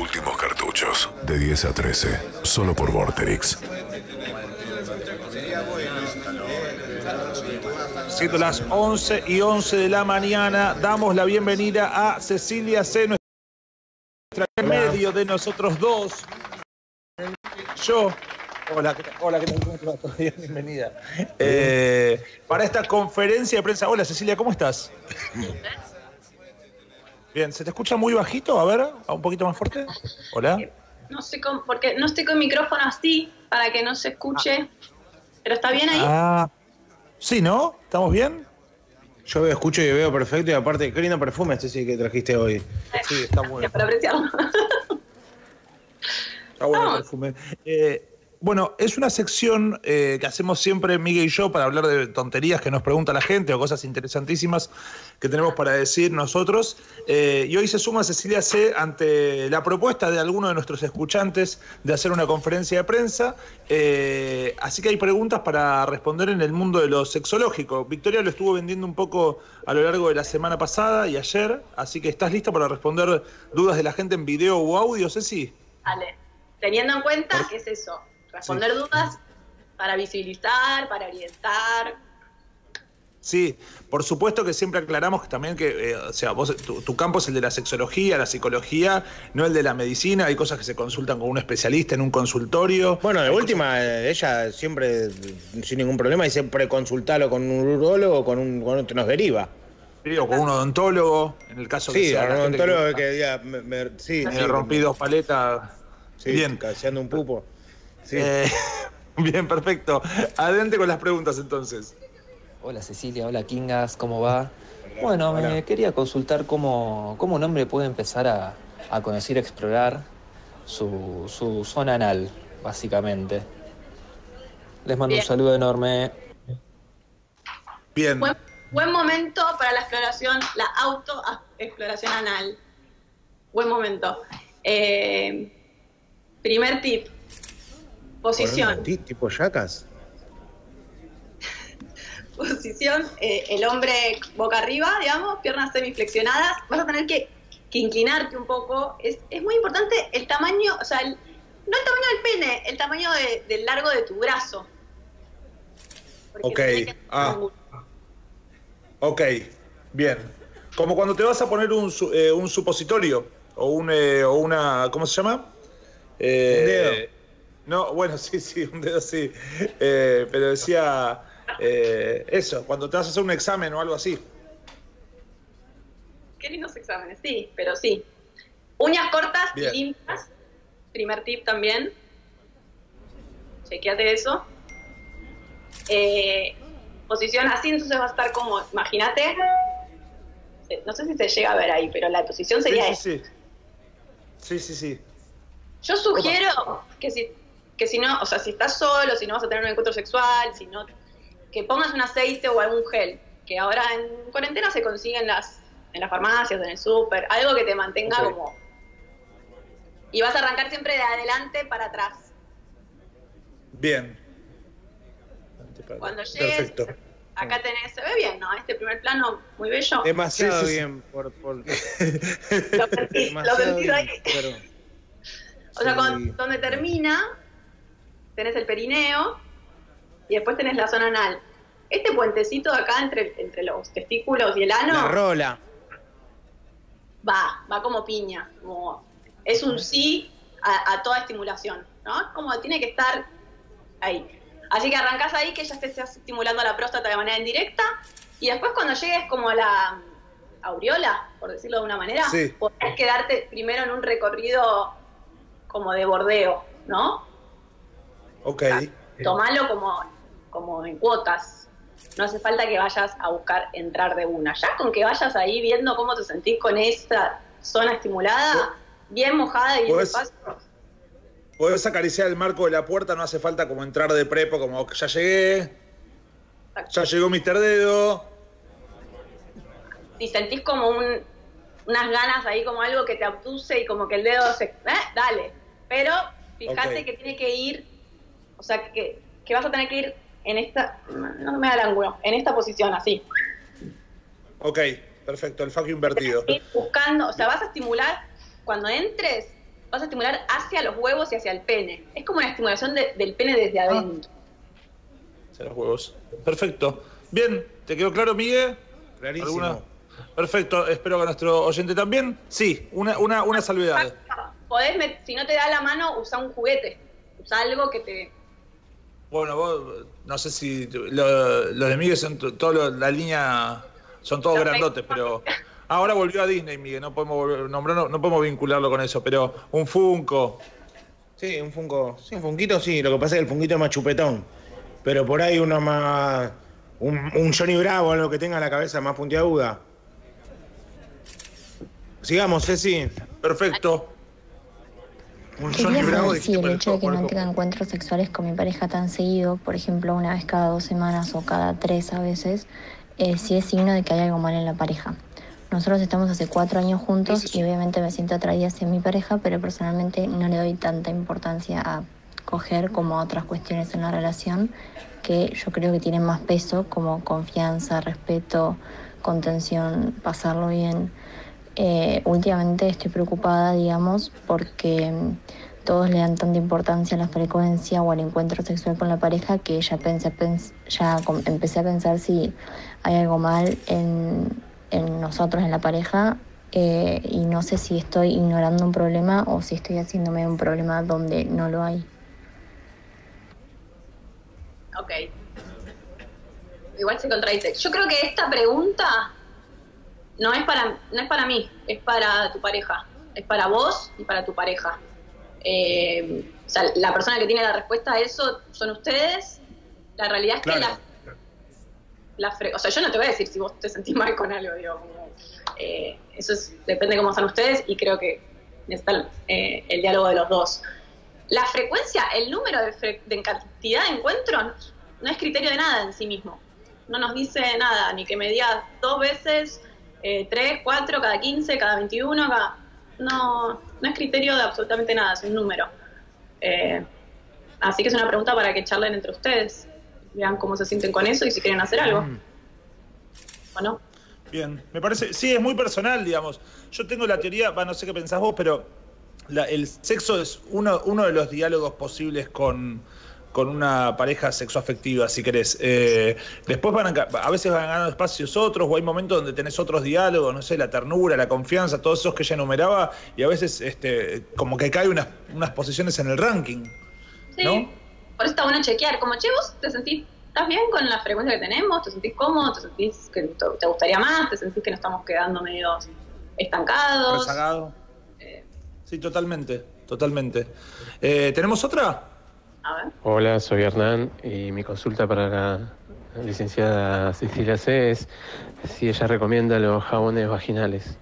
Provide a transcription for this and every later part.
Últimos cartuchos. De 10 a 13. Solo por Vorterix. Siendo las 11 y 11 de la mañana, damos la bienvenida a Cecilia C., nuestra en medio de nosotros dos. Yo. Hola, ¿qué tal? Hola, ¿qué tal? ¿Cómo te va? ¿Todo bien? Bienvenida. Eh, para esta conferencia de prensa. Hola, Cecilia, ¿cómo estás? Bien, ¿se te escucha muy bajito? A ver, ¿a un poquito más fuerte. Hola. No sé cómo, porque no estoy con micrófono así para que no se escuche. Pero está bien ahí. Ah, sí, ¿no? ¿Estamos bien? Yo veo, escucho y veo perfecto y aparte, qué lindo perfume este sí que trajiste hoy. Sí, está bueno. Para apreciarlo. Está bueno el perfume. Eh, bueno, es una sección eh, que hacemos siempre Miguel y yo para hablar de tonterías que nos pregunta la gente o cosas interesantísimas que tenemos para decir nosotros. Eh, y hoy se suma Cecilia C. ante la propuesta de alguno de nuestros escuchantes de hacer una conferencia de prensa. Eh, así que hay preguntas para responder en el mundo de lo sexológico. Victoria lo estuvo vendiendo un poco a lo largo de la semana pasada y ayer. Así que estás lista para responder dudas de la gente en video o audio, Ceci. Dale. Teniendo en cuenta que es eso, responder dudas para visibilizar, para orientar. Sí, por supuesto que siempre aclaramos que también que, eh, o sea, vos, tu, tu campo es el de la sexología, la psicología, no el de la medicina. Hay cosas que se consultan con un especialista en un consultorio. Bueno, de última, eh, ella siempre, sin ningún problema, dice preconsultarlo con un urólogo o con un, con otro, nos deriva. digo, con un odontólogo, en el caso que Sí, sea la un gente que odontólogo está- que diga, me, me- sí, me sí, rompí dos paletas. sí, Bien. caseando un pupo. Sí. Eh, bien, perfecto. Adelante con las preguntas entonces. Hola Cecilia, hola Kingas, ¿cómo va? Bueno, me quería consultar cómo, cómo un hombre puede empezar a, a conocer y explorar su, su zona anal, básicamente. Les mando Bien. un saludo enorme. Bien. Buen, buen momento para la exploración, la autoexploración anal. Buen momento. Eh, primer tip. Posición. Ti- Tipo yacas. Posición, eh, el hombre boca arriba, digamos, piernas semiflexionadas. Vas a tener que, que inclinarte un poco. Es, es muy importante el tamaño, o sea, el- no el tamaño del pene, el tamaño de- del largo de tu brazo. Porque Ok, ah. Ok, bien. Como cuando te vas a poner un, su- eh, un supositorio o, un, eh, o una. ¿Cómo se llama? Eh, Un dedo. No, bueno, sí, sí, un dedo sí. Eh, pero decía. eh, eso, cuando te vas a hacer un examen o algo así. Qué lindos exámenes, sí, pero sí. Uñas cortas Bien. y limpias. Primer tip también. Chequeate eso. Eh, posición así, entonces va a estar como, imagínate. No sé si se llega a ver ahí, pero la posición Sí, sería sí, esa. sí. Sí, sí, sí. Yo sugiero que si, que si no, o sea, si estás solo, si no vas a tener un encuentro sexual, si no, que pongas un aceite o algún gel, que ahora en cuarentena se consiguen las, en las farmacias, en el súper, algo que te mantenga como... Y vas a arrancar siempre de adelante para atrás. Bien. Cuando llegues, Perfecto. acá tenés, se ve bien, ¿no? Este primer plano muy bello. Demasiado Sí, sí, sí. bien. Por, por, Lo sentí, lo demasiado sentí bien, ahí. pero- O sea, con- donde termina, tenés el perineo y después tenés la zona anal. Este puentecito de acá entre, entre los testículos y el La ano rola. va, va como piña. Como, es un sí a, a toda estimulación, ¿no? Como tiene que estar ahí. Así que arrancás ahí que ya estés estimulando la próstata de manera indirecta y después cuando llegues como a la aureola, por decirlo de una manera, Sí. podés quedarte primero en un recorrido como de bordeo, ¿no? Ok. Tomalo como, como en cuotas. No hace falta que vayas a buscar entrar de una. Ya con que vayas ahí viendo cómo te sentís con esta zona estimulada, bien mojada y bien despacio. Podés acariciar el marco de la puerta, no hace falta como entrar de prepo, como ya llegué, ya llegó Mr. Dedo. Si sentís como un- unas ganas ahí, como algo que te abduce y como que el dedo se... ¿eh? Dale. Pero fíjate que tiene que ir, o sea, que, que vas a tener que ir en esta... No me da el ángulo. En esta posición, así. Ok, perfecto, el fuck invertido. Ir buscando, o sea, vas a estimular cuando entres, vas a estimular hacia los huevos y hacia el pene. Es como una estimulación de- del pene desde Ah. adentro. Hacia los huevos. Perfecto. Bien, ¿te quedó claro, Miguel? Clarísimo. ¿Alguna? Perfecto, espero que nuestro oyente también. Sí, una, una, una salvedad. Podés, si no te da la mano, usa un juguete. Usa algo que te... Bueno, vos, no sé si lo- los de Miguel son to- todo lo- la línea, son todos Los grandotes, pero ahora volvió a Disney, Miguel, no podemos volver- nombrar, no, no podemos vincularlo con eso, pero un Funko. Sí, un funko. Sí, un funquito sí. Lo que pasa es que el funquito es más chupetón. Pero por ahí uno más. Un, un Johnny Bravo, algo que tenga la cabeza más puntiaguda. Sigamos, Ceci. Perfecto. Un Quería saber si el hecho de que no tenga encuentros sexuales con mi pareja tan seguido, por ejemplo una vez cada dos semanas o cada tres a veces, eh, si es signo de que hay algo mal en la pareja. Nosotros estamos hace cuatro años juntos y obviamente me siento atraída hacia mi pareja, pero personalmente no le doy tanta importancia a coger como a otras cuestiones en la relación que yo creo que tienen más peso como confianza, respeto, contención, pasarlo bien. Eh, últimamente estoy preocupada, digamos, porque mm, todos le dan tanta importancia a la frecuencia o al encuentro sexual con la pareja que ya, pensé, pens- ya empecé a pensar si hay algo mal en, en nosotros, en la pareja, eh, y no sé si estoy ignorando un problema o si estoy haciéndome un problema donde no lo hay. Ok. Igual se contradice. Yo creo que esta pregunta no es para, no es para mí, es para tu pareja. Es para vos y para tu pareja. Eh, o sea, la persona que tiene la respuesta a eso son ustedes. La realidad es que la, la fre- o sea, yo no te voy a decir si vos te sentís mal con algo, digo, eh, eso es- depende de cómo son ustedes y creo que necesitan eh, el diálogo de los dos. La frecuencia, el número de, fre- de cantidad de encuentros no es criterio de nada en sí mismo. No nos dice nada, ni que me digas dos veces, eh, tres, cuatro, cada 15, cada 21, cada... No, no es criterio de absolutamente nada, es un número. Eh, así que es una pregunta para que charlen entre ustedes, vean cómo se sienten con eso y si quieren hacer algo. ¿O no? Bien, me parece, sí, es muy personal, digamos. Yo tengo la teoría, va, no sé qué pensás vos, pero la- el sexo es uno, uno de los diálogos posibles con, con una pareja sexoafectiva, si querés. Eh, después van a, a veces van ganando espacios otros, o hay momentos donde tenés otros diálogos, no sé, la ternura, la confianza, todos esos que ella enumeraba, y a veces este, como que cae unas, unas posiciones en el ranking. Sí. ¿No? Por eso está bueno chequear, como, che, vos te sentís, ¿estás bien con la frecuencia que tenemos? ¿Te sentís cómodo? ¿Te sentís que te te gustaría más? ¿Te sentís que nos estamos quedando medio estancados? Rezagado. Eh, Sí, totalmente, totalmente. Eh, ¿Tenemos otra? A ver. Hola, soy Hernán y mi consulta para la licenciada Cecilia C es si ella recomienda los jabones vaginales.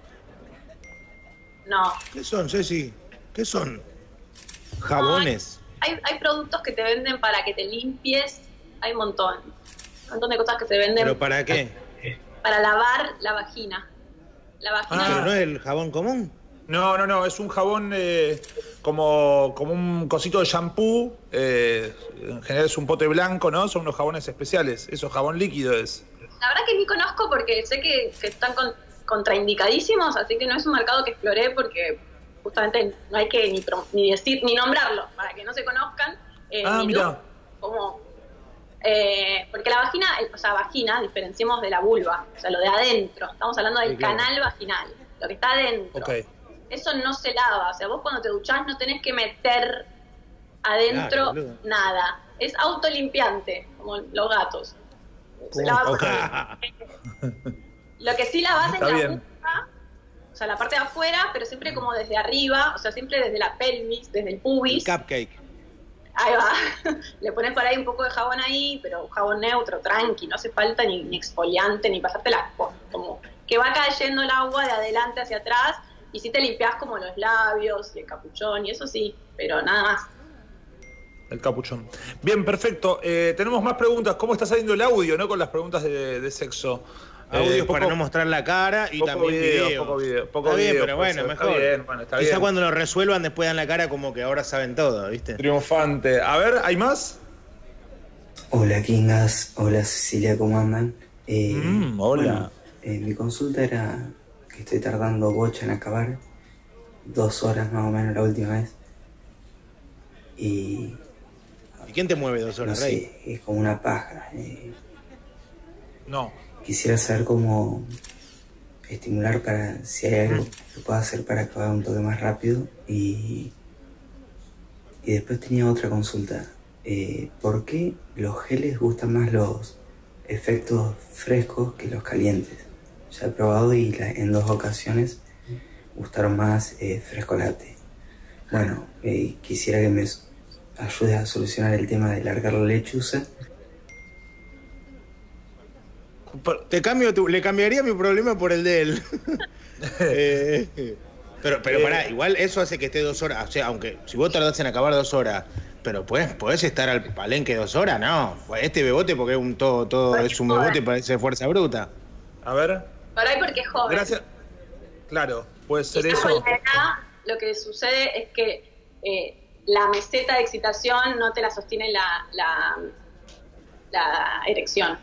No. ¿Qué son, Ceci? ¿Qué son? Jabones. Hay, hay productos que te venden para que te limpies, hay un montón. Un montón de cosas que se venden ¿Pero para qué? para lavar la vagina. La vagina. ¿Pero no es el jabón común? No, no, no, es un jabón eh, como, como un cosito de shampoo. eh, en general es un pote blanco, ¿no? Son unos jabones especiales. Eso, jabón líquido es. La verdad que ni conozco porque sé que, que están con- contraindicadísimos, así que no es un mercado que exploré porque justamente no hay que ni, ni decir ni nombrarlo para que no se conozcan. eh, Ah, mira. como eh, porque la vagina, el- o sea, vagina, diferenciemos de la vulva, o sea, lo de adentro. Estamos hablando del Sí, claro. canal vaginal, lo que está adentro. Ok. Eso no se lava, o sea, vos cuando te duchás no tenés que meter adentro Claro, nada. Es autolimpiante, como los gatos. Se lava Ok. lo que sí lavas es la bien. o sea, la parte de afuera, pero siempre como desde arriba, o sea, siempre desde la pelvis, desde el pubis. Cupcake. Ahí va. Le pones por ahí un poco de jabón ahí, pero jabón neutro, tranqui, no hace falta ni, ni exfoliante, ni pasarte la como que va cayendo el agua de adelante hacia atrás y si te limpias como los labios y el capuchón y eso sí, pero nada más. El capuchón. Bien, perfecto. Eh, tenemos más preguntas. ¿Cómo está saliendo el audio, no? Con las preguntas de, de sexo. Eh, para poco- no mostrar la cara y poco también video, video. poco video, poco está bien, pero bueno, ser. Está mejor. bien, bueno, está Quizá bien. cuando lo resuelvan después dan la cara como que ahora saben todo, ¿viste? Triunfante. A ver, ¿hay más? Hola Kingas, hola Cecilia, ¿cómo andan? Eh, Mm, hola. bueno, eh, mi consulta era que estoy tardando bocha en acabar dos horas más o menos la última vez. Y ¿Y quién te mueve dos no horas, Rey? sé, es como una paja. eh. No. Quisiera saber cómo estimular para si hay algo que pueda hacer para acabar un toque más rápido. Y, y después tenía otra consulta. Eh, ¿Por qué los geles gustan más los efectos frescos que los calientes? Ya he probado y la- en dos ocasiones gustaron más eh, fresco latte. Bueno, eh, quisiera que me ayudes a solucionar el tema de largar la lechuza. Te cambio tu- le cambiaría mi problema por el de él. Eh, pero, pero Eh. pará, igual eso hace que esté dos horas. O sea, aunque si vos tardás en acabar dos horas, pero podés, podés estar al palenque dos horas, no. Pues Este bebote, porque es un todo, todo es un bebote, parece de fuerza bruta. A ver. Por ahí porque es joven. Gracias. Claro, puede ser Quizás eso. con la edad, lo que sucede es que eh, la meseta de excitación no te la sostiene la, la, la erección.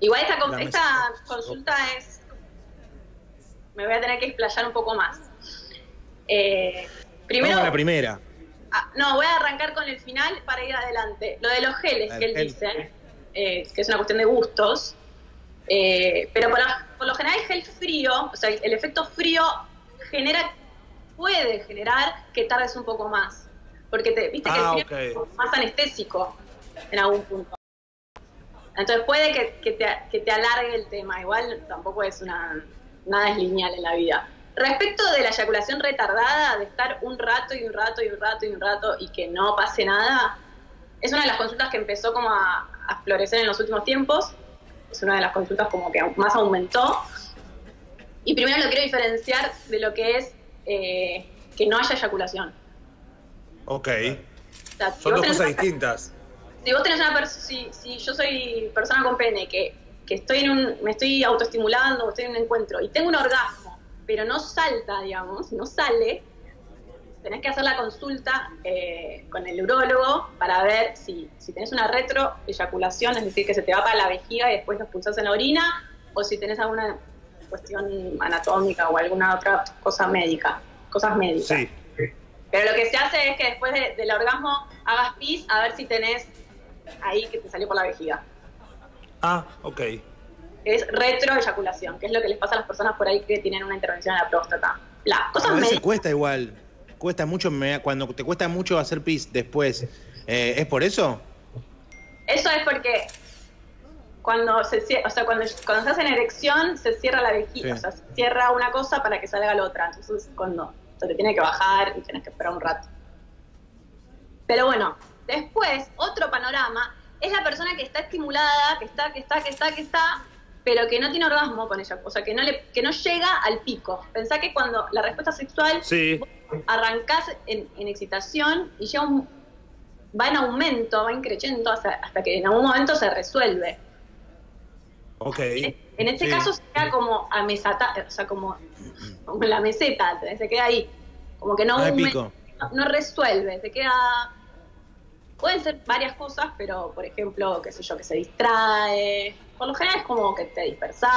Igual esta, con- esta consulta es... Me voy a tener que explayar un poco más. Eh, primero, Vamos a la primera. Ah, no, voy a arrancar con el final para ir adelante. Lo de los geles que él El- dice, eh, que es una cuestión de gustos, eh, pero por, la- por lo general el gel frío, o sea, el, efecto frío genera, puede generar que tardes un poco más. Porque te, viste que Ah, el frío ok. es más anestésico en algún punto. Entonces puede que, que te, que te alargue el tema. Igual tampoco es una. Nada es lineal en la vida. Respecto de la eyaculación retardada, de estar un rato y un rato y un rato y un rato y que no pase nada, es una de las consultas que empezó como a, a florecer en los últimos tiempos. Es una de las consultas como que más aumentó. Y primero lo quiero diferenciar de lo que es eh, que no haya eyaculación. Ok. O sea, si Son dos cosas una- distintas. si vos tenés una persona, si, si yo soy persona con pene que, que estoy en un, me estoy autoestimulando, o estoy en un encuentro y tengo un orgasmo, pero no salta, digamos, no sale, tenés que hacer la consulta eh, con el urólogo para ver si, si tenés una retroeyaculación, es decir, que se te va para la vejiga y después lo expulsás en la orina, o si tenés alguna cuestión anatómica o alguna otra cosa médica, cosas médicas. Sí. Pero lo que se hace es que después de- del orgasmo hagas pis a ver si tenés ahí que te salió por la vejiga. Ah, ok. Es retroeyaculación, que es lo que les pasa a las personas por ahí que tienen una intervención en la próstata. Las cosas A veces médicas. cuesta igual. Cuesta mucho, me- cuando te cuesta mucho hacer pis después. eh, ¿Es por eso? Eso es porque cuando se o sea, cuando, cuando estás en erección se cierra la vejiga, Sí. o sea, se cierra una cosa para que salga la otra. Entonces cuando se te tiene que bajar y tienes que esperar un rato. Pero bueno, después, otro panorama es la persona que está estimulada, que está, que está, que está, que está, pero que no tiene orgasmo con ella, o sea, que no, le, que no llega al pico. Pensá que cuando la respuesta sexual Sí. arrancás en, en excitación y llega un- va en aumento, va increciendo hasta, hasta que en algún momento se resuelve. Ok. En este Sí. caso se queda como a mesata, o sea, como, como la meseta, se queda ahí. Como que Ah, no, no resuelve, se queda... Pueden ser varias cosas, pero por ejemplo, qué sé yo, que se distrae. Por lo general es como que te dispersás,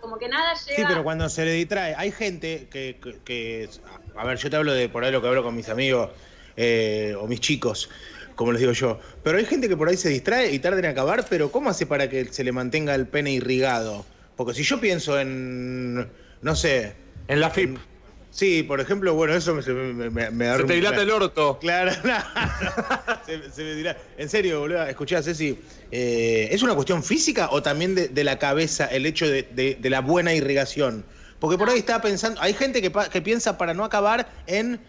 como que nada llega... Sí, pero cuando se le distrae, hay gente que, que- que- a ver, yo te hablo de por ahí lo que hablo con mis amigos eh, o mis chicos, como les digo yo, pero hay gente que por ahí se distrae y tarda en acabar, pero ¿cómo hace para que se le mantenga el pene irrigado? Porque si yo pienso en, no sé, En la FIP. Sí, por ejemplo, bueno, eso me, se me, me- me da Se te dilata el orto. Claro, se, se me dirá. En serio, boludo, escuchá, Ceci, eh, ¿es una cuestión física o también de, de la cabeza el hecho de, de- de la buena irrigación? Porque por ahí estaba pensando, hay gente que, que piensa para no acabar en,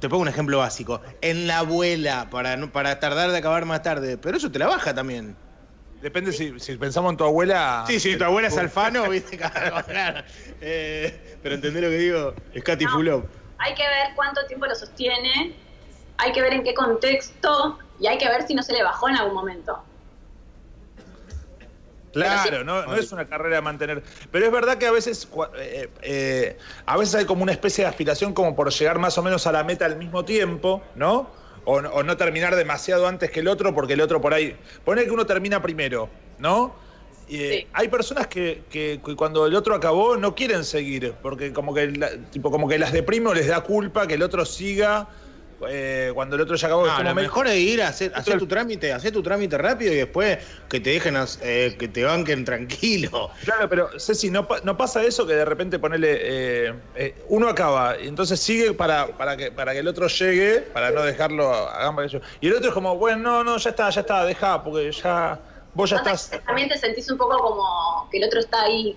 te pongo un ejemplo básico, en la abuela, para, no, para tardar de acabar más tarde, pero eso te la baja también. Depende si, si pensamos en tu abuela. Sí, sí, tu abuela es alfano, viste, claro, claro. Eh, pero entendés lo que digo, es Katy No. Fulop. hay que ver cuánto tiempo lo sostiene, hay que ver en qué contexto y hay que ver si no se le bajó en algún momento. Claro, no, no es una carrera de mantener. Pero es verdad que a veces, eh, eh, a veces hay como una especie de aspiración como por llegar más o menos a la meta al mismo tiempo, ¿no? O, no- o no terminar demasiado antes que el otro, porque el otro por ahí. Pone que uno termina primero, ¿no? eh, Sí. hay personas que, que- que cuando el otro acabó no quieren seguir, porque como que, la- tipo, como que las deprime o les da culpa que el otro siga eh, cuando el otro ya acabó. Es No, como lo me- mejor es ir a hacer, hacer tu trámite, hacer tu trámite rápido y después que te dejen, eh, que te banquen tranquilo. Claro, pero Ceci, ¿no, pa- no pasa eso que de repente ponele, eh, eh, uno acaba y entonces sigue para, para, que, para que el otro llegue, para no dejarlo a gamba que yo. Y el otro es como, bueno, no, no, ya está, ya está, deja, porque ya, vos ya estás. También te sentís un poco como que el otro está ahí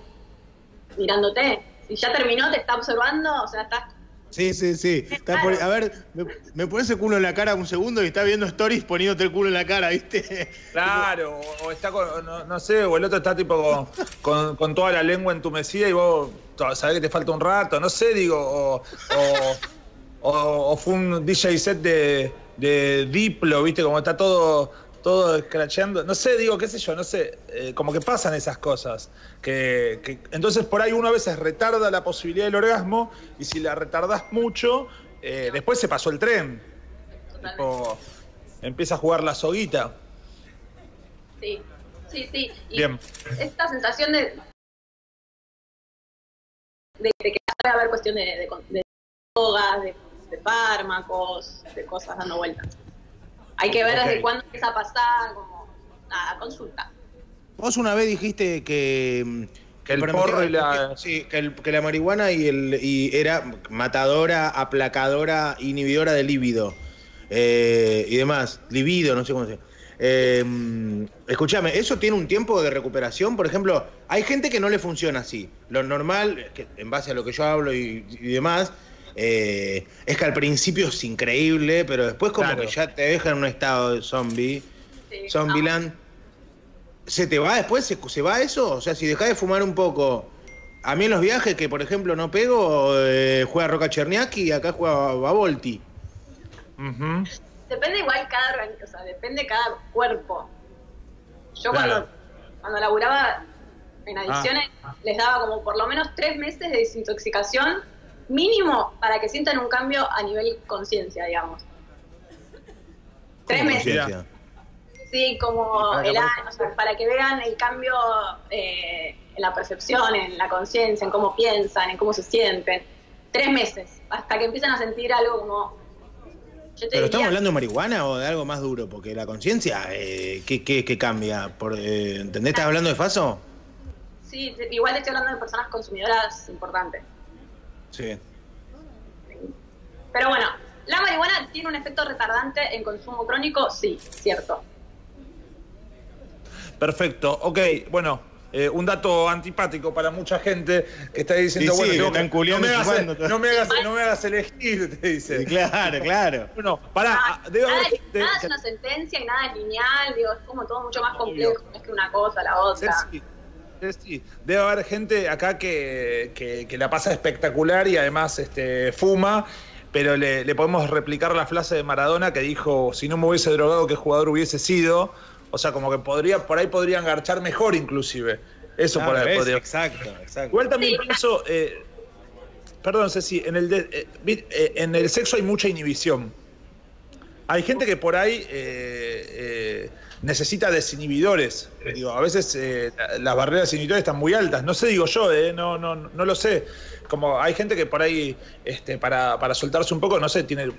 mirándote. Si ya terminó, te está observando, o sea, estás Sí, sí, sí. Está por- a ver, me, me pones el culo en la cara un segundo y está viendo stories poniéndote el culo en la cara, ¿viste? Claro, o, está con, no, no sé, o el otro está tipo con, con- con toda la lengua entumecida y vos sabés que te falta un rato, no sé, digo, o, o, o- o fue un DJ set de, de Diplo, viste, como está todo, todo escracheando, no sé, digo, qué sé yo, no sé, eh, como que pasan esas cosas. Que, que- entonces por ahí uno a veces retarda la posibilidad del orgasmo y si la retardás mucho, eh, después se pasó el tren. Tipo, empieza a jugar la soguita. Sí, sí, sí. Y Bien. esta sensación de, de, de que puede haber cuestión de, de, de drogas, de, de fármacos, de cosas dando vueltas. Hay que ver desde cuándo empieza a pasar, como, nada, consulta. Vos una vez dijiste que. Que el porro y la- Sí, que, el- que la marihuana y, el, y era matadora, aplacadora, inhibidora de líbido. eh, y demás. Libido, no sé cómo se llama. Eh, mm, escúchame, ¿eso tiene un tiempo de recuperación? Por ejemplo, hay gente que no le funciona así. Lo normal, que en base a lo que yo hablo y, y demás, eh, es que al principio es increíble, pero después como Claro. que ya te deja en un estado de zombie. Sí. Zombieland. ¿Se te va después? ¿Se, se va eso? O sea, si dejás de fumar un poco. A mí en los viajes que, por ejemplo, no pego, eh, juega Roca Cherniaki y acá juega Bavolti. Depende igual cada o sea, depende cada cuerpo. Yo Claro. cuando, cuando laburaba en adicciones, les daba como por lo menos tres meses de desintoxicación mínimo para que sientan un cambio a nivel conciencia, digamos. Tres meses. Sí, como Para que el año, o sea, para que vean el cambio eh, en la percepción, en la conciencia, en cómo piensan, en cómo se sienten. Tres meses, hasta que empiezan a sentir algo como... Yo te ¿Pero estamos hablando de marihuana o de algo más duro? Porque la conciencia, eh, ¿qué, qué, qué cambia? Por, eh, ¿Entendés? ¿Estás hablando de Faso? Sí, igual te estoy hablando de personas consumidoras importantes. Sí. Pero bueno, la marihuana tiene un efecto retardante en consumo crónico, sí, cierto. Perfecto, ok, bueno, eh, un dato antipático para mucha gente que está diciendo, Sí, sí, bueno, que que- culeando no, me hagas, no, me hagas, no me hagas elegir, te dice. Sí, claro, claro. Bueno, pará, ah, debe nada, haber gente nada es que- una sentencia y nada es lineal, digo, es como todo mucho más complejo, no es que una cosa, la otra. Ceci, debe haber gente acá que, que- que la pasa espectacular y además este, fuma, pero le, le podemos replicar la frase de Maradona que dijo, si no me hubiese drogado, ¿qué jugador hubiese sido? O sea, como que podría, por ahí podrían garchar mejor inclusive. Eso por Ah, ahí ¿ves? podría. Exacto, exacto. Igual también Sí. pienso, eh, perdón Ceci, en el, de- eh, eh, en el sexo hay mucha inhibición. Hay gente que por ahí eh, eh, necesita desinhibidores. Digo, a veces eh, la- las barreras inhibidores están muy altas. No sé, digo yo, eh, no, no, no lo sé. Como hay gente que por ahí, este, para, para soltarse un poco, no sé, tiene.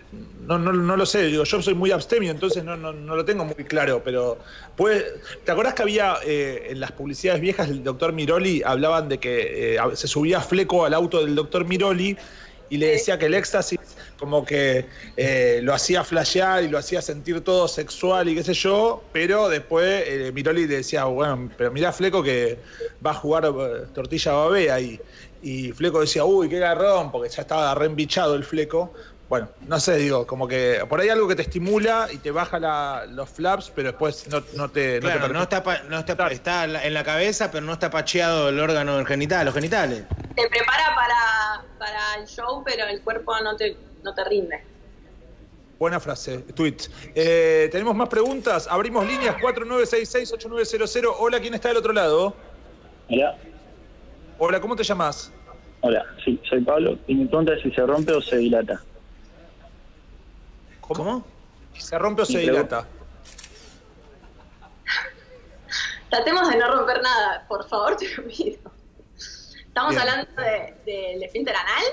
No, no, no lo sé. Digo, yo soy muy abstemio, entonces no, no, no lo tengo muy claro. Pero puede. ¿Te acordás que había eh, en las publicidades viejas el doctor Miroli hablaban de que eh, se subía fleco al auto del doctor Miroli y le decía que el éxtasis como que eh, lo hacía flashear y lo hacía sentir todo sexual y qué sé yo, pero después eh, Miroli le decía, bueno, pero mirá Fleco que va a jugar eh, tortilla babé ahí. Y Fleco decía, uy, qué garrón, porque ya estaba reembichado el Fleco. Bueno, no sé, digo, como que por ahí algo que te estimula y te baja la- los flaps, pero después no, no te... no te Claro, permite. no está, pa- no está, está en la- cabeza, pero no está pacheado el órgano genital, los genitales. Te prepara para, para el show, pero el cuerpo no te, no te rinde. Buena frase, tweet. Eh, Tenemos más preguntas. Abrimos líneas 4966-8900. Hola, ¿quién está del otro lado? Hola, Hola, ¿cómo te llamas? hola, sí, soy Pablo y mi pregunta es si se rompe o se dilata. ¿Cómo? ¿Se rompe o se dilata? tratemos de no romper nada, por favor, te lo pido. Estamos Bien. hablando del de, del esfínter anal.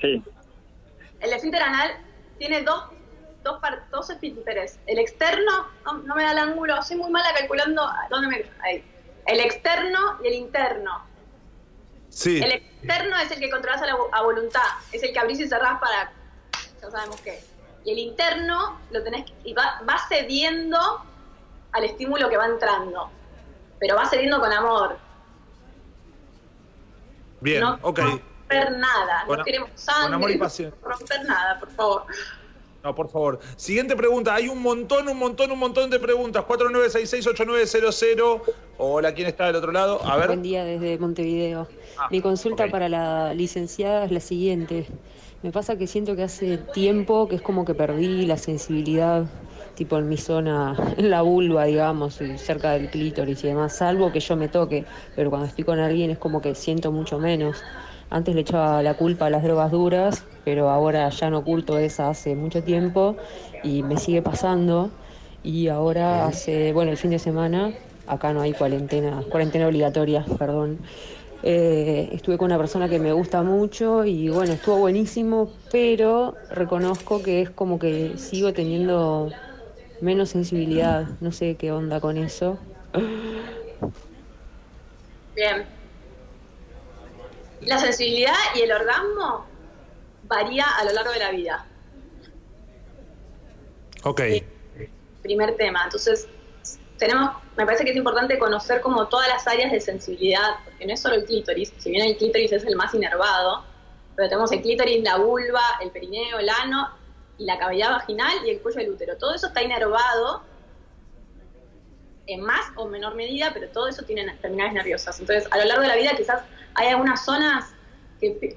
Sí, El esfínter anal tiene dos, dos, dos esfínteres. El externo, no, no me da el ángulo, soy muy mala calculando dónde me. Ahí. El externo y el interno. Sí. El externo es el que controlas a, la a voluntad, es el que abrís y cerrás para. Ya sabemos qué. Y el interno lo tenés que- y va, va cediendo al estímulo que va entrando. Pero va cediendo con amor. Bien, no ok. romper nada. Con no queremos sangre. con amor y no pasión. romper nada, por favor. No, por favor. Siguiente pregunta. Hay un montón, un montón, un montón de preguntas. 4966-8900. Hola, ¿quién está del otro lado? A ver. Buen día desde Montevideo. Ah, Mi consulta para la licenciada es la siguiente. Me pasa que siento que hace tiempo que es como que perdí la sensibilidad, tipo en mi zona, en la vulva, digamos, y cerca del clítoris y demás, salvo que yo me toque, pero cuando estoy con alguien es como que siento mucho menos. Antes le echaba la culpa a las drogas duras, pero ahora ya no oculto esa hace mucho tiempo y me sigue pasando. Y ahora hace, bueno, el fin de semana, acá no hay cuarentena, cuarentena obligatoria, perdón. Eh, estuve con una persona que me gusta mucho y bueno, estuvo buenísimo, pero reconozco que es como que sigo teniendo menos sensibilidad. No sé qué onda con eso. Bien. La sensibilidad y el orgasmo varía a lo largo de la vida. Ok. Primer tema. Entonces, tenemos, me parece que es importante conocer como todas las áreas de sensibilidad, porque no es solo el clítoris, si bien el clítoris es el más inervado, pero tenemos el clítoris, la vulva, el perineo, el ano y la cavidad vaginal y el cuello del útero. Todo eso está inervado en más o menor medida, pero todo eso tiene terminales nerviosas. Entonces, a lo largo de la vida quizás hay algunas zonas que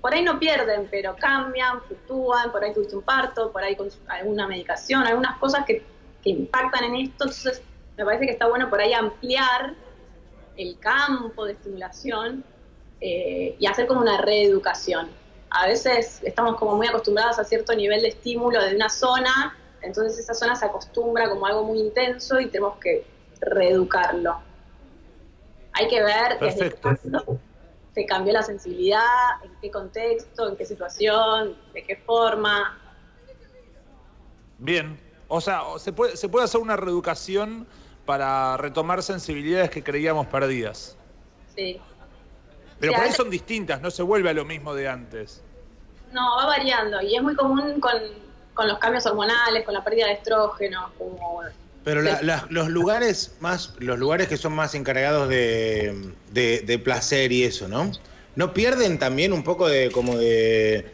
por ahí no pierden, pero cambian, fluctúan, por ahí tuviste un parto, por ahí con alguna medicación, algunas cosas que, impactan en esto. Entonces, me parece que está bueno por ahí ampliar el campo de estimulación eh, y hacer como una reeducación. A veces estamos como muy acostumbrados a cierto nivel de estímulo de una zona, entonces esa zona se acostumbra como algo muy intenso y tenemos que reeducarlo. Hay que ver desde Perfecto. cuándo se cambió la sensibilidad, en qué contexto, en qué situación, de qué forma. Bien. O sea, se puede, se puede hacer una reeducación para retomar sensibilidades que creíamos perdidas. Sí. Pero Sí, por ahí son distintas, no se vuelve a lo mismo de antes. No, va variando y es muy común con, con los cambios hormonales, con la pérdida de estrógeno, como Pero la- la- los lugares más, los lugares que son más encargados de, de- de placer y eso, ¿no? ¿No pierden también un poco de como de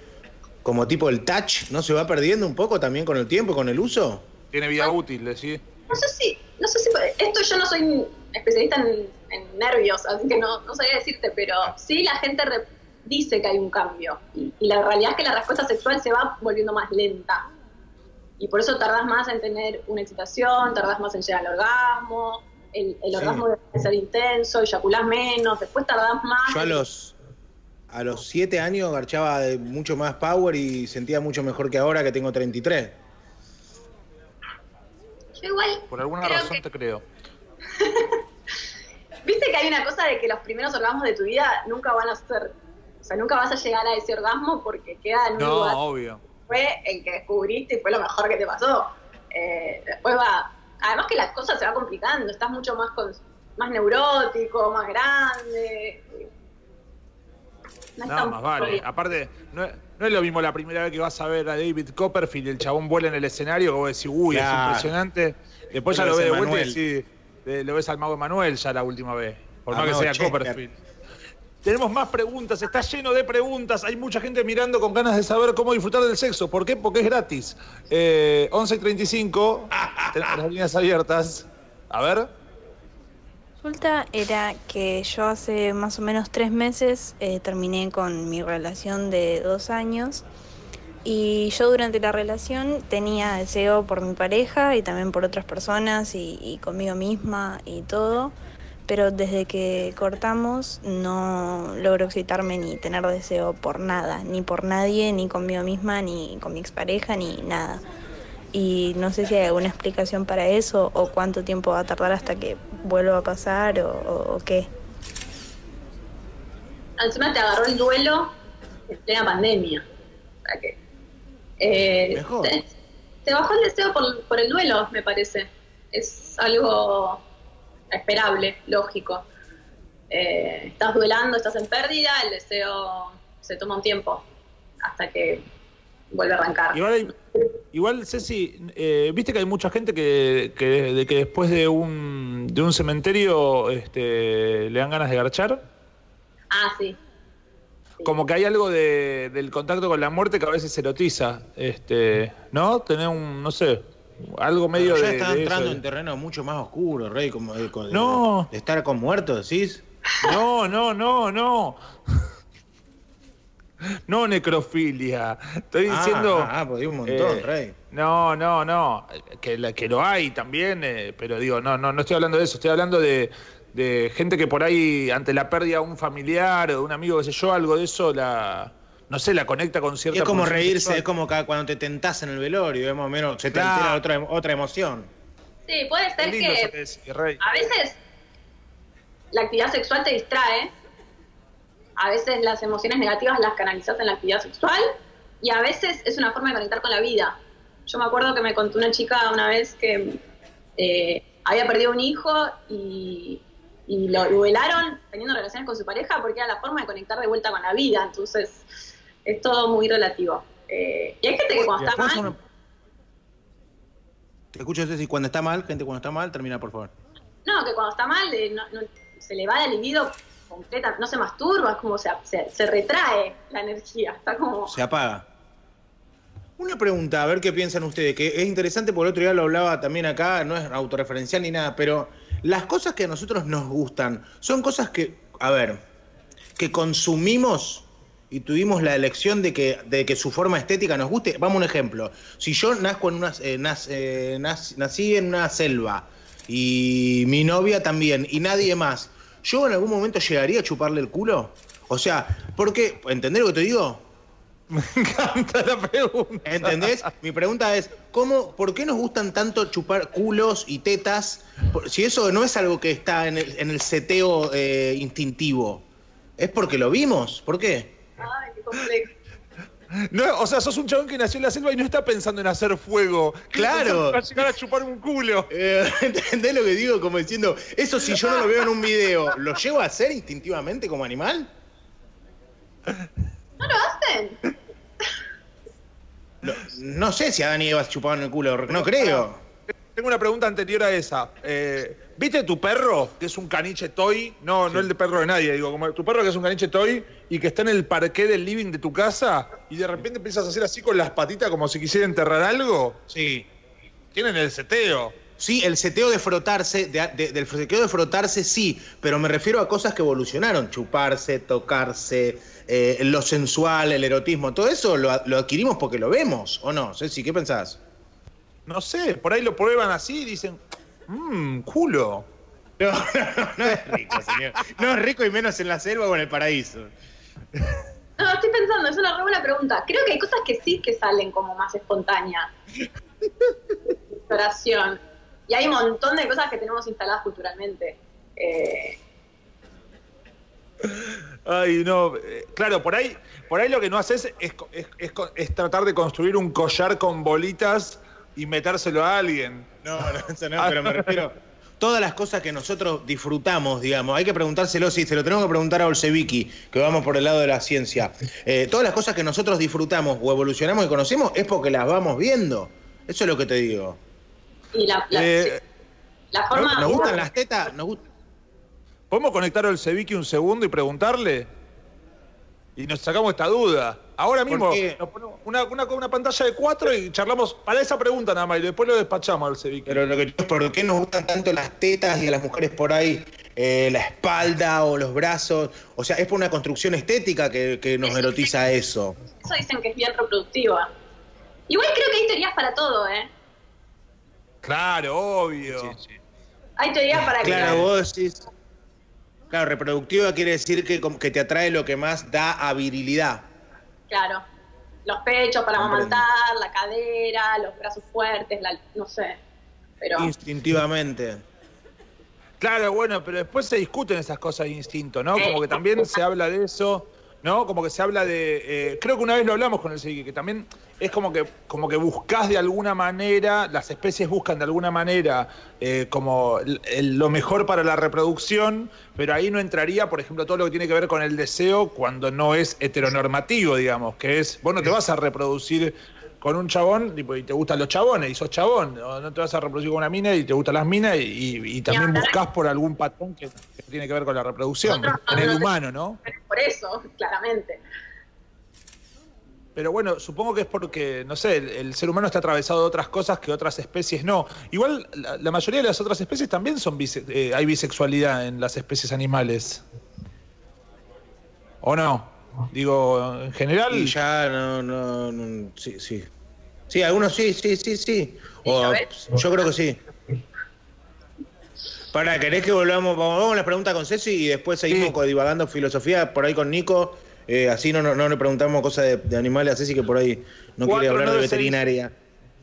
como tipo el touch? ¿No se va perdiendo un poco también con el tiempo, con el uso? Tiene vida útil, decís. no sé si, no sé si esto yo no soy especialista en, en nervios, así que no, no sabía decirte, pero sí la gente re- dice que hay un cambio. Y, y la realidad es que la respuesta sexual se va volviendo más lenta. Y por eso tardás más en tener una excitación, tardás más en llegar al orgasmo, el, el Sí. orgasmo debe ser intenso, eyaculás menos, después tardás más. Yo a los a los siete años garchaba de mucho más power y sentía mucho mejor que ahora que tengo 33. Yo igual Por alguna Creo razón que- te creo. Viste que hay una cosa de que los primeros orgasmos de tu vida nunca van a ser, o sea, nunca vas a llegar a ese orgasmo porque queda en un No, lugar obvio. fue el que descubriste y fue lo mejor que te pasó. Eh, después va, además que la cosa se va complicando, estás mucho más con, más neurótico, más grande. No, No, tan más vale. Aparte, no es, no es lo mismo la primera vez que vas a ver a David Copperfield y el chabón vuela en el escenario, que vos decís, uy, Claro. es impresionante. Después ya lo ves es de vuelta y decís, lo ves al mago Emanuel ya la última vez. Por Al más que mago sea Chester. Copperfield. Tenemos más preguntas, está lleno de preguntas. Hay mucha gente mirando con ganas de saber cómo disfrutar del sexo. ¿Por qué? Porque es gratis. Eh, 11 y 35, tenemos las líneas abiertas. A ver. Resulta era que yo hace más o menos tres meses eh, terminé con mi relación de dos años y yo durante la relación tenía deseo por mi pareja y también por otras personas y, y conmigo misma y todo, pero desde que cortamos no logro excitarme ni tener deseo por nada, ni por nadie, ni conmigo misma, ni con mi expareja, ni nada. Y no sé si hay alguna explicación para eso o cuánto tiempo va a tardar hasta que vuelva a pasar o, o- o qué. Encima te agarró el duelo en plena pandemia. O sea que, eh, Mejor. Te, te bajó el deseo por, por el duelo, me parece. Es algo esperable, lógico. Eh, estás duelando, estás en pérdida, el deseo se toma un tiempo hasta que vuelve a arrancar. Igual, hay- igual Ceci, eh, viste que hay mucha gente que, que- de que después de un, de un cementerio este, le dan ganas de garchar. Ah, sí. Como que hay algo de- del contacto con la muerte que a veces erotiza, este, ¿no? Tener un, no sé, algo medio ya de, está de entrando eso. en terreno mucho más oscuro, Rey, como de, de- No. de estar con muertos, ¿decís? No, no, no, no. No necrofilia. Estoy Ah, diciendo. Ah, ah, pues un montón, eh, Rey. No, no, no. Que, lo hay también, eh, pero digo, no, no, no estoy hablando de eso. Estoy hablando de, de gente que por ahí, ante la pérdida de un familiar o de un amigo, qué sé yo, algo de eso, la. No sé, la conecta con Y cierta. es como reírse, sexual. es como cada- cuando te tentás en el velorio, es más o menos, se te Claro. altera otra, otra emoción. Sí, puede ser que decís, a veces la actividad sexual te distrae, a veces las emociones negativas las canalizas en la actividad sexual y a veces es una forma de conectar con la vida. Yo me acuerdo que me contó una chica una vez que eh, había perdido un hijo y, y lo duelaron teniendo relaciones con su pareja porque era la forma de conectar de vuelta con la vida, entonces es todo muy relativo. Eh, y hay gente que cuando está mal... una- Te escucho, Ceci, cuando está mal, gente, cuando está mal, termina, por favor. No, que cuando está mal eh, no- no- se le va la libido completa, no se masturba, es como se, se, retrae la energía, está como... Se apaga. Una pregunta, a ver qué piensan ustedes, que es interesante el otro día lo hablaba también acá, no es autorreferencial ni nada, pero las cosas que a nosotros nos gustan son cosas que, a ver, que consumimos y tuvimos la elección de que, de que su forma estética nos guste. Vamos a un ejemplo. Si yo eh, eh, nací en una selva y mi novia también y nadie más, ¿yo en algún momento llegaría a chuparle el culo? O sea, ¿por qué? ¿Entendés lo que te digo? Me encanta la pregunta. ¿Entendés? Mi pregunta es, ¿cómo, ¿por qué nos gustan tanto chupar culos y tetas? Por- Si eso no es algo que está en el, en el seteo eh, instintivo, ¿es porque lo vimos? ¿Por qué? Ay, qué complejo. No, o sea, sos un chabón que nació en la selva y no está pensando en hacer fuego. Claro. Va a llegar a chupar un culo. Eh, ¿Entendés lo que digo? Como diciendo, eso si yo no lo veo en un video, ¿lo llevo a hacer instintivamente como animal? ¿No lo hacen? No, no sé si Adán y Eva chupaban el culo, no creo. Tengo una pregunta anterior a esa. Eh, ¿Viste tu perro, que es un caniche toy? No, no el de perro de nadie, digo, como tu perro que es un caniche toy y que está en el parqué del living de tu casa y de repente empiezas a hacer así con las patitas como si quisiera enterrar algo. Sí. Tienen el seteo. Sí, el seteo de frotarse, de- de- del seteo de frotarse sí, pero me refiero a cosas que evolucionaron, chuparse, tocarse, eh, lo sensual, el erotismo, todo eso lo, lo adquirimos porque lo vemos, ¿o no? Ceci, ¿qué pensás? No sé, por ahí lo prueban así y dicen, mmm, culo. No, no, no es rico, señor. No es rico y menos en la selva o en el paraíso. No, estoy pensando, es una re buena pregunta. Creo que hay cosas que sí que salen como más espontáneas. Exploración. Y hay un montón de cosas que tenemos instaladas culturalmente. Eh, Ay, no. eh, Claro, por ahí, por ahí lo que no haces es, co- es- es co- es tratar de construir un collar con bolitas y metérselo a alguien. No, no, eso no, pero me refiero. Todas las cosas que nosotros disfrutamos, digamos, hay que preguntárselo, sí, se lo tenemos que preguntar a Olseviki, que vamos por el lado de la ciencia. Eh, todas las cosas que nosotros disfrutamos o evolucionamos y conocemos es porque las vamos viendo. Eso es lo que te digo. y la, la, Eh, la forma. ¿Nos gustan las tetas? Nos gust- ¿Podemos conectar al Ceviqui un segundo y preguntarle? Y nos sacamos esta duda. Ahora mismo nos ponemos una, una, una pantalla de cuatro y charlamos para esa pregunta nada más y después lo despachamos al Ceviqui. Pero lo que yo es por qué nos gustan tanto las tetas y a las mujeres por ahí eh, la espalda o los brazos. O sea, es por una construcción estética que, que nos erotiza eso. Eso dicen que es bien reproductiva. Igual creo que hay teorías para todo, ¿eh? Claro, obvio. Hay teorías para que. Claro, vos decís. Claro, reproductiva quiere decir que, que te atrae lo que más da a virilidad. Claro. Los pechos para amamantar, la cadera, los brazos fuertes, la, no sé. Pero Instintivamente. Claro, bueno, pero después se discuten esas cosas de instinto, ¿no? Como que también se habla de eso, ¿no? Como que se habla de. eh, creo que una vez lo hablamos con el Sigui, que también es como que, como que buscas de alguna manera, las especies buscan de alguna manera eh, como el- el- lo mejor para la reproducción, pero ahí no entraría, por ejemplo, todo lo que tiene que ver con el deseo cuando no es heteronormativo, digamos, que es, vos no te vas a reproducir con un chabón tipo, y te gustan los chabones y sos chabón, o no te vas a reproducir con una mina y te gustan las minas y, y- y también buscas por algún patrón que, que tiene que ver con la reproducción, en el humano, ¿no? por eso, claramente. Pero bueno, supongo que es porque, no sé, el, el ser humano está atravesado de otras cosas que otras especies no. Igual la, la mayoría de las otras especies también son bise- eh, hay bisexualidad en las especies animales. ¿O no? Digo, en general. Y ya no, no, no, sí, sí. Sí, algunos sí, sí, sí, sí. O, yo creo que sí. Para, ¿querés que volvamos? Vamos vamos a las preguntas con Ceci y después seguimos con- divagando filosofía por ahí con Nico. Eh, así no, no, no le preguntamos cosas de, de animales a Ceci que por ahí no quiere hablar de nueve, seis. veterinaria.